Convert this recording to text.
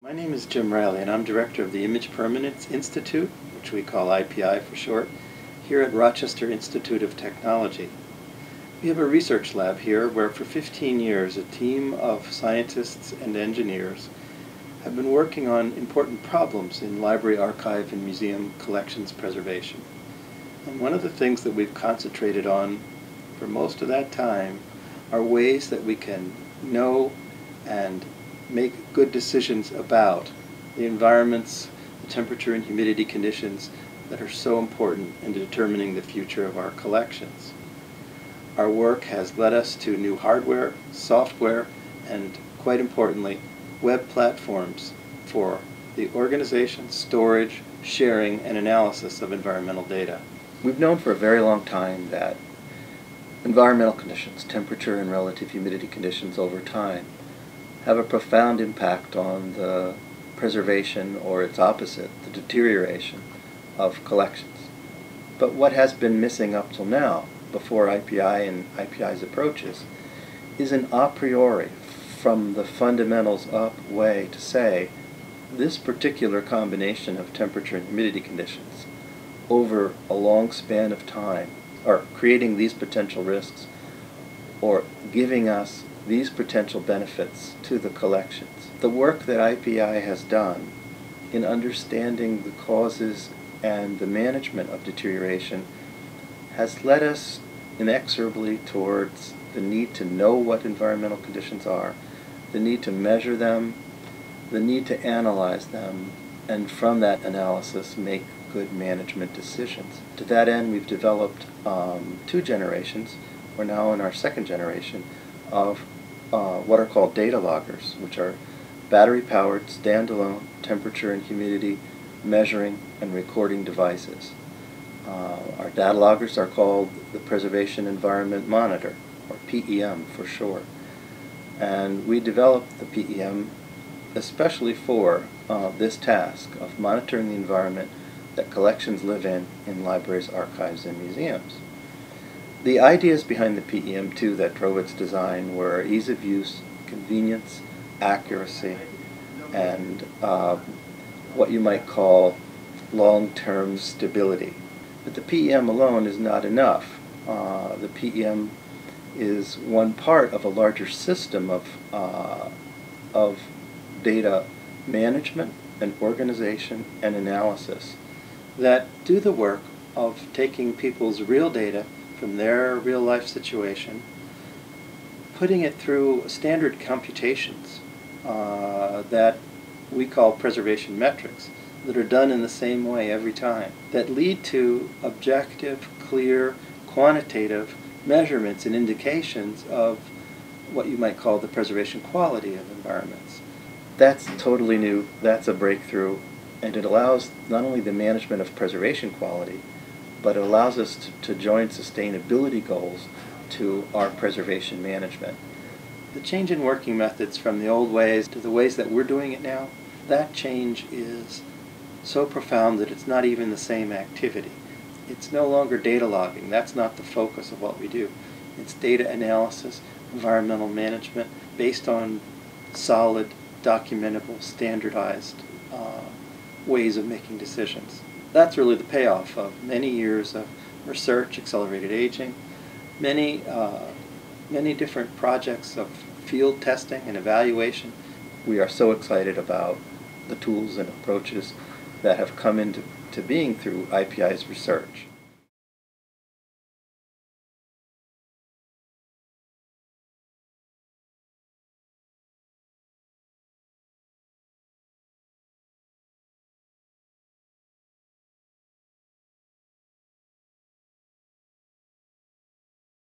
My name is Jim Reilly, and I'm director of the Image Permanence Institute, which we call IPI for short, here at Rochester Institute of Technology. We have a research lab here where for 15 years a team of scientists and engineers have been working on important problems in library, archive, and museum collections preservation. And one of the things that we've concentrated on for most of that time are ways that we can know and make good decisions about the environments, the temperature and humidity conditions that are so important in determining the future of our collections. Our work has led us to new hardware, software, and quite importantly, web platforms for the organization, storage, sharing, and analysis of environmental data. We've known for a very long time that environmental conditions, temperature and relative humidity conditions over time, have a profound impact on the preservation or its opposite, the deterioration of collections. But what has been missing up till now, before IPI and IPI's approaches, is an a priori, from the fundamentals up way to say this particular combination of temperature and humidity conditions over a long span of time are creating these potential risks or giving us these potential benefits to the collections. The work that IPI has done in understanding the causes and the management of deterioration has led us inexorably towards the need to know what environmental conditions are, the need to measure them, the need to analyze them, and from that analysis make good management decisions. To that end, we've developed um, two generations, we're now in our second generation, of uh, what are called data loggers, which are battery-powered, standalone temperature and humidity measuring and recording devices. Uh, our data loggers are called the Preservation Environment Monitor, or PEM for short. And we developed the PEM especially for uh, this task of monitoring the environment that collections live in in libraries, archives, and museums. The ideas behind the PEM2 that drove its design were ease of use, convenience, accuracy, and uh, what you might call long-term stability. But the PEM alone is not enough. Uh, the PEM is one part of a larger system of, uh, of data management and organization and analysis that do the work of taking people's real data from their real life situation, putting it through standard computations uh, that we call preservation metrics that are done in the same way every time, that lead to objective, clear, quantitative measurements and indications of what you might call the preservation quality of environments. That's totally new, that's a breakthrough, and it allows not only the management of preservation quality, but it allows us to, to join sustainability goals to our preservation management. The change in working methods from the old ways to the ways that we're doing it now, that change is so profound that it's not even the same activity. It's no longer data logging. That's not the focus of what we do. It's data analysis, environmental management, based on solid, documentable, standardized uh, ways of making decisions that's really the payoff of many years of research, accelerated aging, many, uh, many different projects of field testing and evaluation. We are so excited about the tools and approaches that have come into to being through IPI's research.